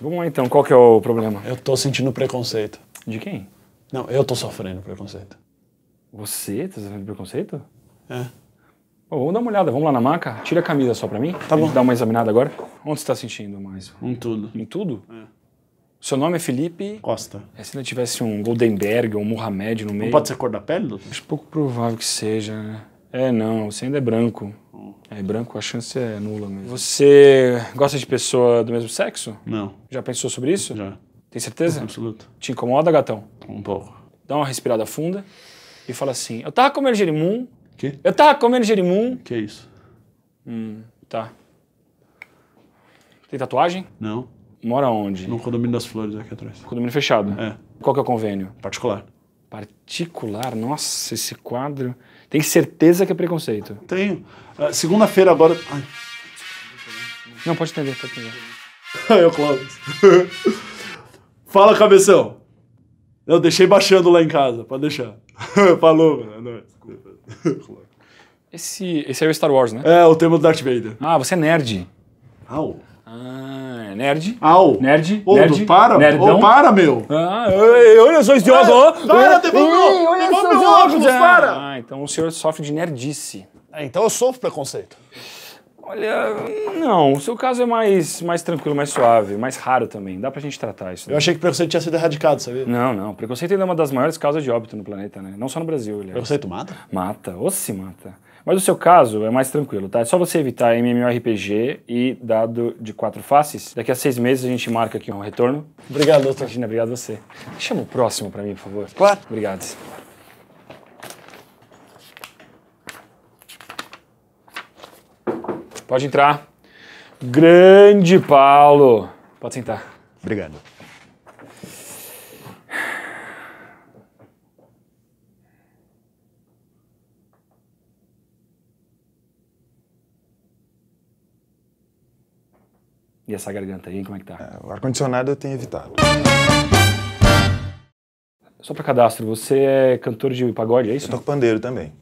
Vamos lá então, qual que é o problema? Eu tô sentindo preconceito. De quem? Não, eu tô sofrendo preconceito. Você? Tá sofrendo preconceito? É. Ô, vamos dar uma olhada, vamos lá na maca? Tira a camisa só pra mim. Tá bom. Dá uma examinada agora. Onde você tá sentindo mais? Um tudo. Em tudo? É. Seu nome é Felipe. Costa. É, se não tivesse um Goldenberg ou um Mohamed no meio. Não pode ser cor da pele, doutor? Acho pouco provável que seja, né? É, não, você ainda é branco. É, branco a chance é nula mesmo. Você gosta de pessoa do mesmo sexo? Não. Já pensou sobre isso? Já. Tem certeza? Absoluto. Te incomoda, gatão? Um pouco. Dá uma respirada funda e fala assim: Eu tava comendo gerimum. Que? Eu tava comendo gerimum. Que é isso? Hum, tá. Tem tatuagem? Não. Mora onde? No condomínio das flores aqui atrás. Condomínio fechado. É. Qual que é o convênio? Particular. Particular? Nossa, esse quadro. Tem certeza que é preconceito. Tenho. Ah, Segunda-feira agora. Ai. Não, pode entender, pode entender. Aí, o Clóvis. Fala, cabeção. Eu deixei baixando lá em casa, pode deixar. Falou, mano. É. Esse, esse é o Star Wars, né? É, o tema do Darth Vader. Ah, você é nerd. Au. Ah, nerd. Au. Nerd. Ô, nerd. Du, para. Nerdão. Ô, para, meu. Ah, ei, olha só esse óculos. ó. para, devolve meu- devolve óculos, para. Ah, então o senhor sofre de nerdice. É, então eu sofro preconceito. Olha, não, o seu caso é mais, mais tranquilo, mais suave, mais raro também. Dá pra gente tratar isso. Eu achei que preconceito tinha sido erradicado, sabia? Não, não. Preconceito ainda é uma das maiores causas de óbito no planeta, né? Não só no Brasil, aliás. Preconceito mata? Mata, ou se mata. Mas o seu caso é mais tranquilo, tá? É só você evitar MMORPG e dado de quatro faces. Daqui a seis meses a gente marca aqui um retorno. Obrigado, doutor. Imagina, obrigado a você. Chama o próximo pra mim, por favor. Claro. Obrigado. Pode entrar. Grande Paulo. Pode sentar. Obrigado. E essa garganta aí, como é que tá? O ar-condicionado eu tenho evitado. Só pra cadastro, você é cantor de pagode, é isso? Eu toco pandeiro também.